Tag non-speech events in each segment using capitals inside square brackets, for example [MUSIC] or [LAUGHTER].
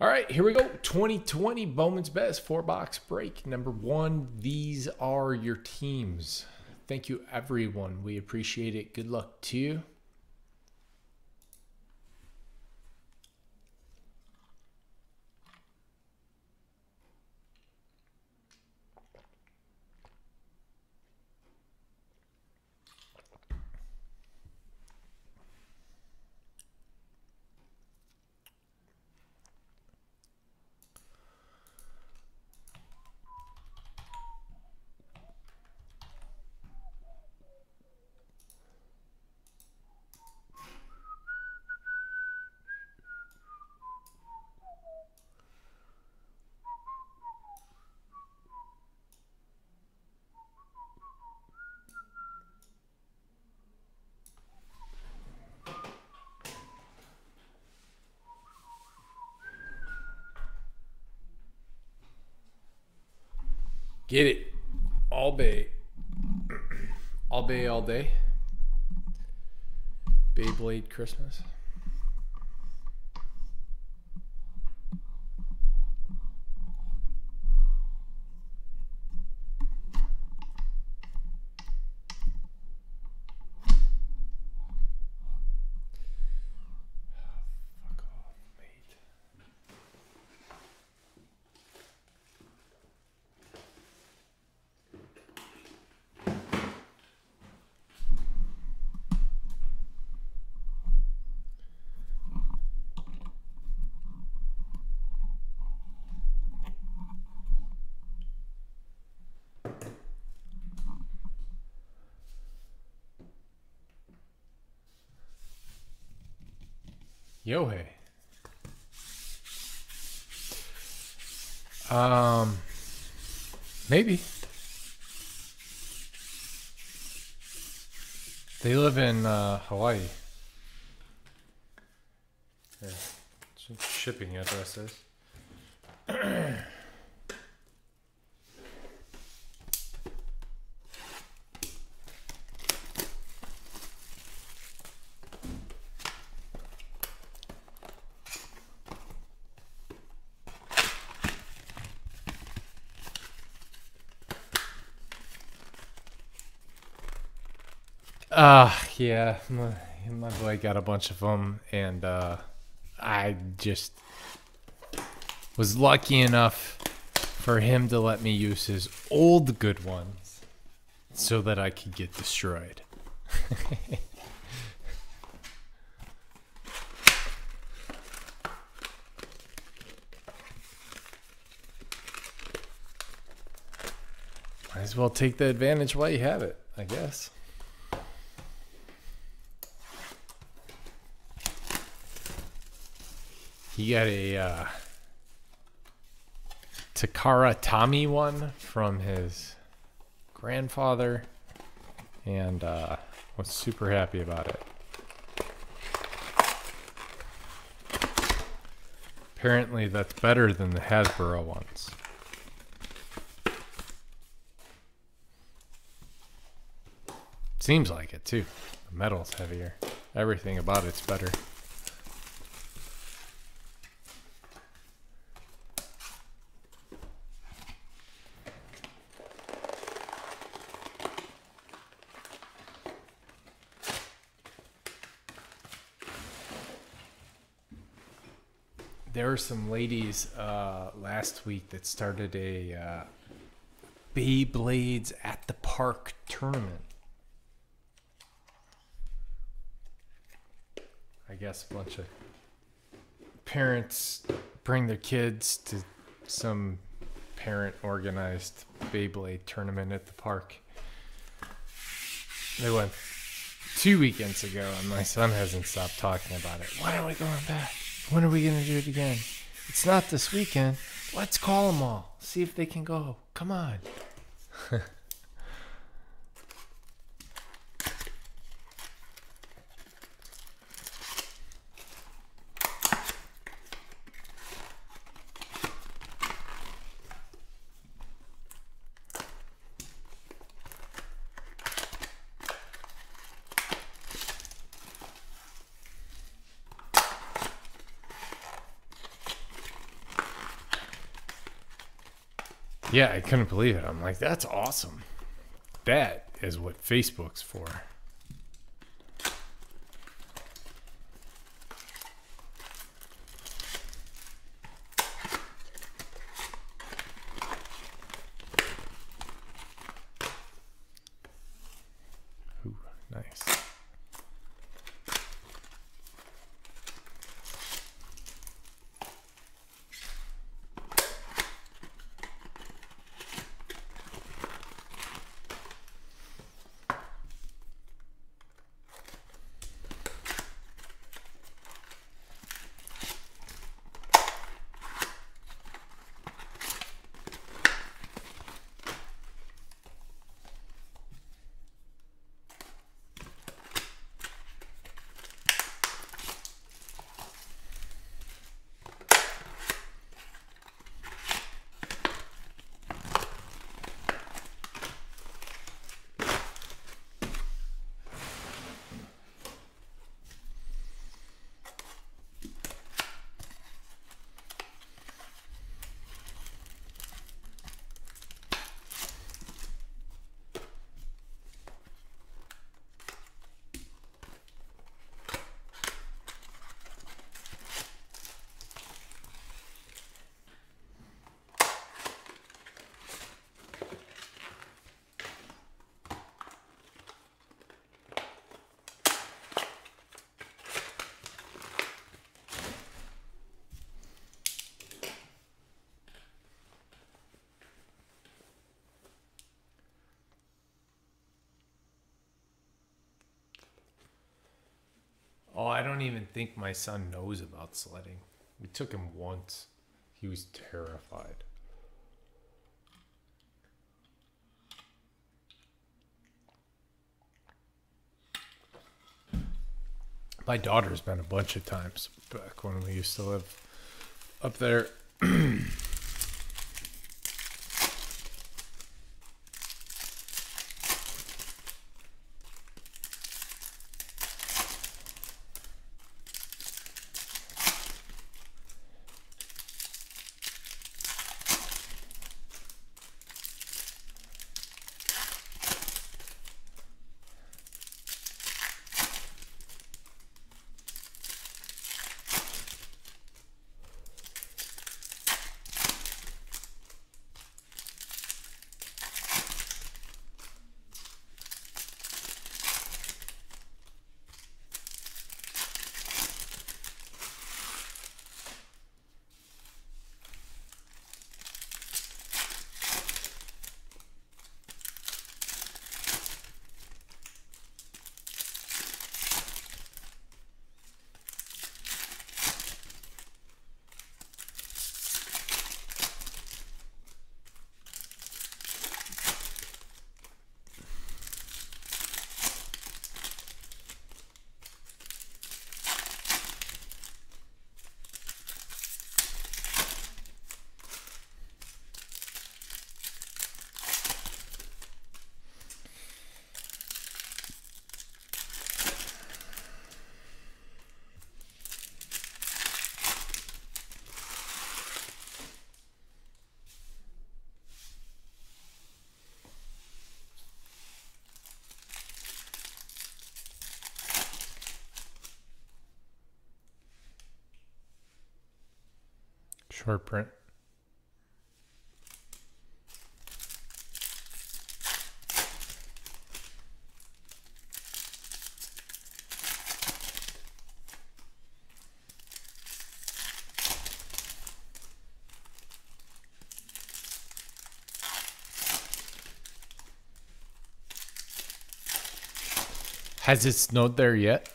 All right, here we go. 2020 Bowman's Best four box break. Number one, these are your teams. Thank you, everyone. We appreciate it. Good luck to you. Get it. All bay. All bay all day. Beyblade Christmas. Yo hey. Um maybe. They live in uh, Hawaii. Yeah. Shipping addresses. [CLEARS THROAT] Uh, yeah, my, my boy got a bunch of them, and uh, I just was lucky enough for him to let me use his old good ones so that I could get destroyed. [LAUGHS] Might as well take the advantage while you have it, I guess. He got a uh, Takara Tomy one from his grandfather, and uh, was super happy about it. Apparently, that's better than the Hasbro ones. Seems like it too. The metal's heavier. Everything about it's better. Were some ladies uh, last week that started a uh, Beyblades at the Park tournament. I guess a bunch of parents bring their kids to some parent organized Beyblade tournament at the park. They went two weekends ago, and my son hasn't stopped talking about it. Why are we going back? When are we going to do it again? It's not this weekend. Let's call them all. See if they can go. Come on. [LAUGHS] Yeah, I couldn't believe it. I'm like, that's awesome. That is what Facebook's for. Ooh, nice. Oh, I don't even think my son knows about sledding. We took him once. He was terrified. My daughter's been a bunch of times back when we used to live up there. [CLEARS THROAT] Short print. Has it snowed there yet?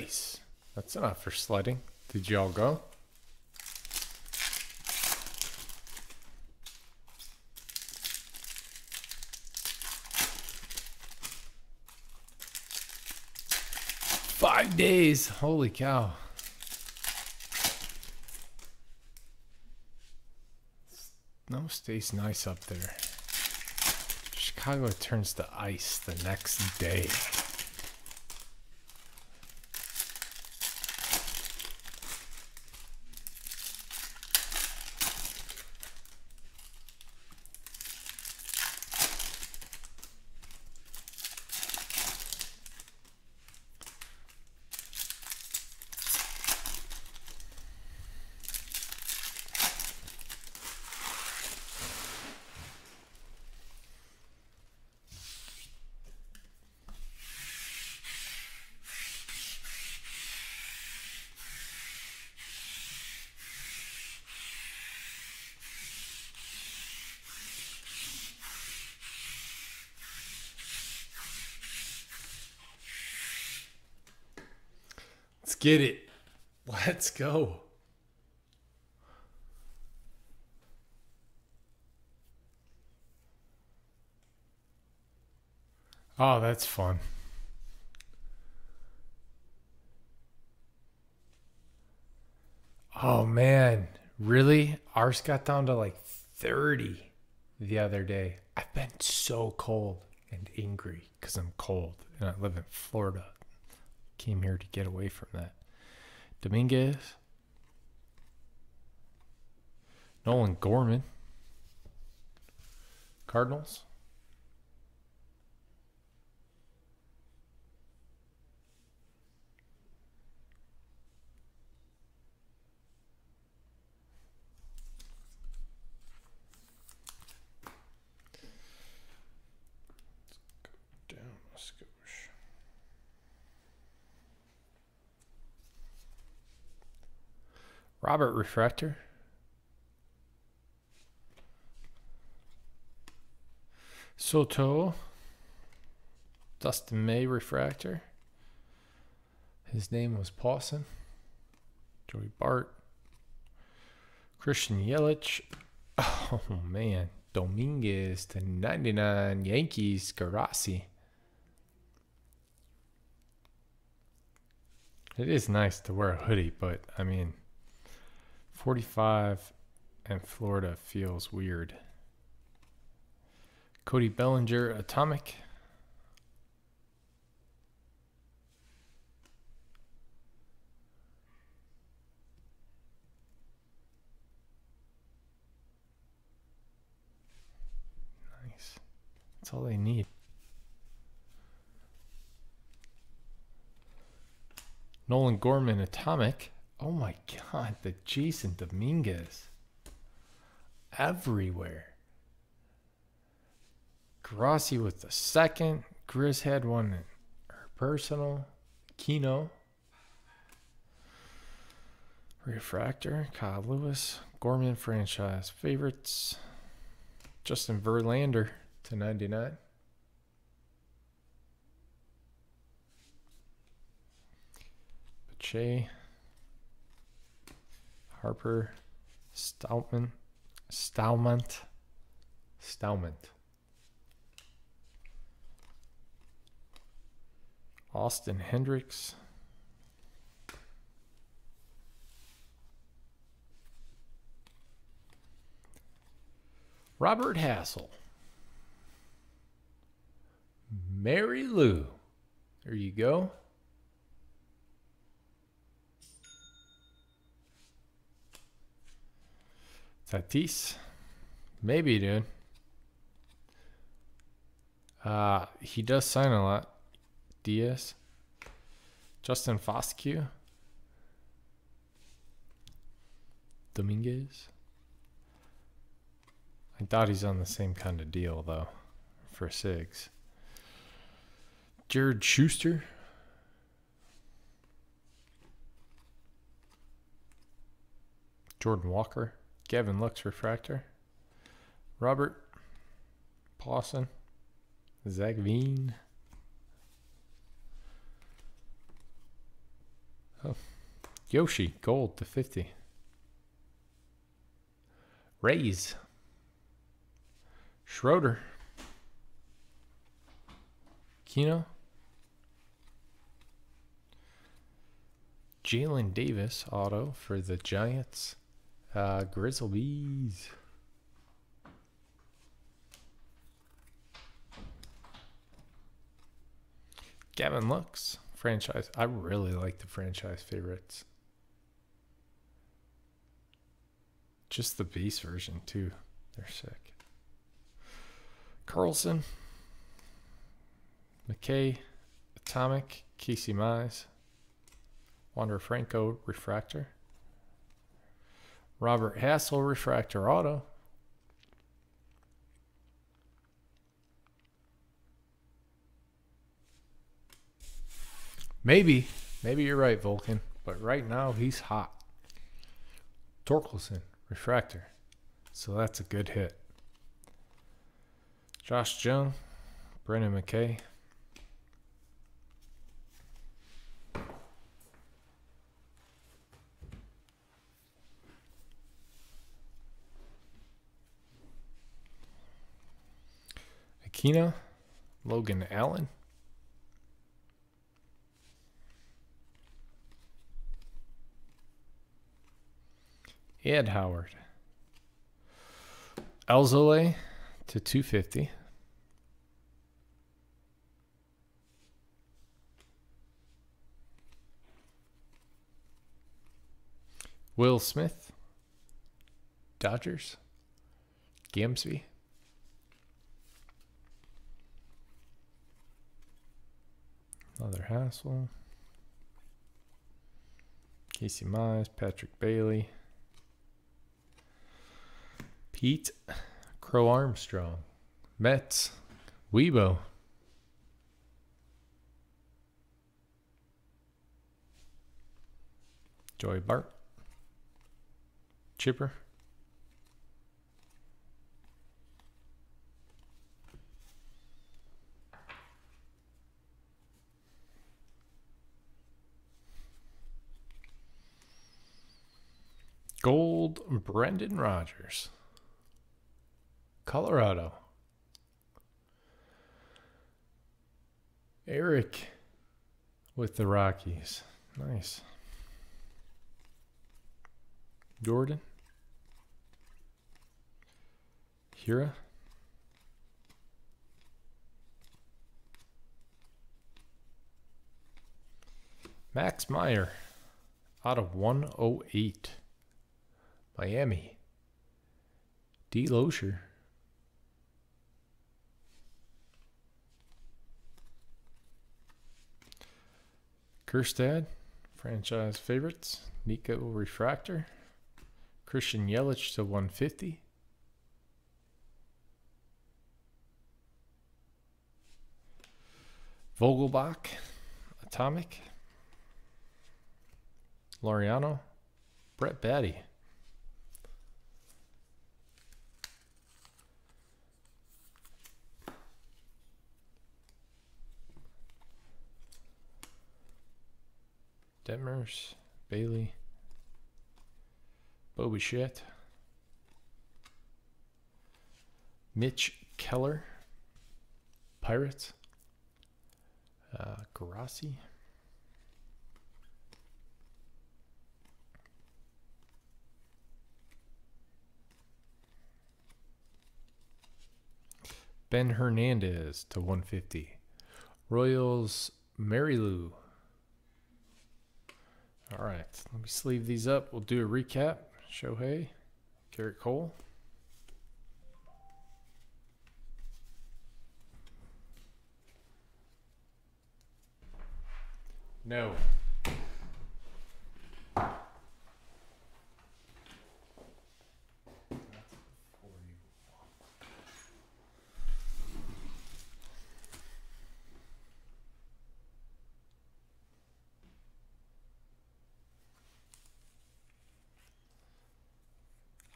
Nice. That's enough for sledding. Did y'all go? Five days. Holy cow. No, stays nice up there. Chicago turns to ice the next day. Let's get it. Let's go. Oh, that's fun. Oh man, really? Ours got down to like 30 the other day. I've been so cold and angry because I'm cold and I live in Florida. Came here to get away from that. Dominguez. Nolan Gorman. Cardinals. Robert Refractor. Soto. Dustin May Refractor. His name was Puason. Joey Bart. Christian Yelich. Oh man. Dominguez to 99 Yankees Garasi. It is nice to wear a hoodie, but I mean 45 and Florida feels weird. Cody Bellinger Atomic. Nice. That's all they need. Nolan Gorman Atomic. Oh my god, the Jasson Dominguez. Everywhere. Grassi with the second. Grizz had one in her personal. Kino. Refractor. Kyle Lewis. Gorman franchise favorites. Justin Verlander to 99. Pache. Harper. Stoutman. Staumont. Staumont. Austin Hendricks. Robert Hassell. Mary Lou. There you go. Tatis. Maybe, dude. Uh, he does sign a lot. Diaz. Justin Foscue. Dominguez. I thought he's on the same kind of deal, though, for SIGs. Jared Schuster. Jordan Walker. Gavin Lux Refractor. Robert Puason. Zach Veen. Oh. Yoshi, gold to 50. Rays. Schroeder. Kino. Jalen Davis auto for the Giants. Uh, Grizzlebees. Gavin Lux, franchise. I really like the franchise favorites. Just the base version, too. They're sick. Carlson, McKay, Atomic, Casey Mize, Wander Franco, Refractor, Robert Hassell, Refractor Auto, Maybe. Maybe you're right, Vulcan. But right now, he's hot. Torkelson, refractor. So that's a good hit. Josh Jung, Brendan McKay. Aquino, Logan Allen. Ed Howard. Alzolay to 250. Will Smith. Dodgers. Gamsby. Another Hassell. Casey Mize, Patrick Bailey. Pete Crow Armstrong, Mets, Weibo. Joey Bart, Chipper. Gold Brendan Rodgers. Colorado. Eric with the Rockies. Nice. Jordan. Hira. Max Meyer out of 108. Miami. D. Lozier. Kjerstad, franchise favorites. Nico Refractor. Christian Yelich to 150. Vogelbach, Atomic. Laureano, Brett Baty. Detmers, Bailey, Bo Bichette, Mitch Keller, Pirates, uh. Ben Hernandez to 150. Royals Mary Lou all right, let me sleeve these up. We'll do a recap. Shohei, Gerrit Cole. No.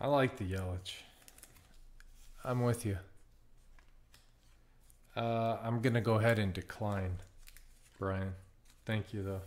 I like the Yelich. I'm with you. Uh, I'm going to go ahead and decline, Brian. Thank you, though.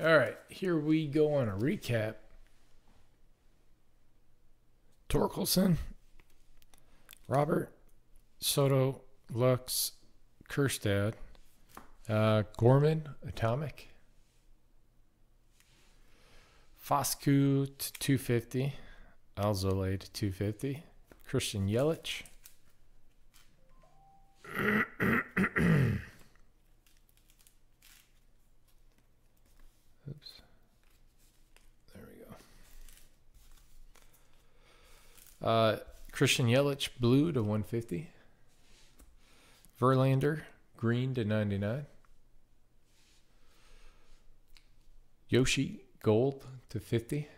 All right, here we go on a recap. Torkelson, Robert, Soto, Lux, Kjerstad, uh, Gorman, Atomic, Foscue to 250, Alzolay to 250, Christian Yelich. [CLEARS THROAT] Oops. There we go. Uh, Christian Yelich, blue to 150. Verlander, green to 99. Yoshi, gold to 50.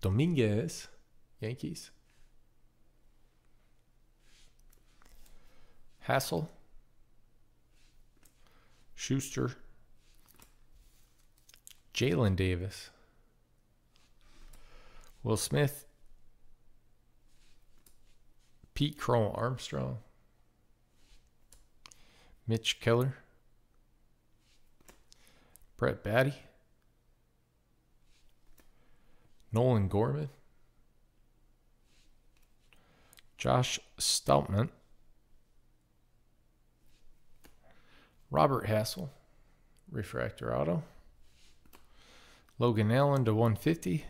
Dominguez, Yankees. Hassell, Schuster, Jalen Davis, Will Smith, Pete Crow Armstrong, Mitch Keller, Brett Baty, Nolan Gorman, Josh Staumont, Robert Hassell, Refractor Auto, Logan Allen to 150,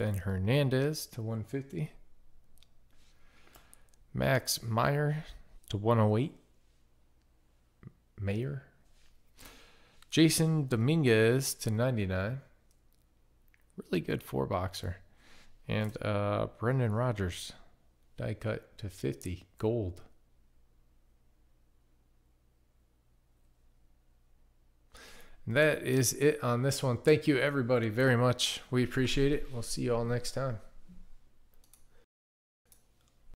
Ben Hernandez to 150, Max Meyer to 108, Mayer, Jasson Dominguez to 99, really good four boxer, and uh, Brendan Rodgers die cut to 50, gold. That is it on this one. Thank you, everybody, very much. We appreciate it. We'll see you all next time.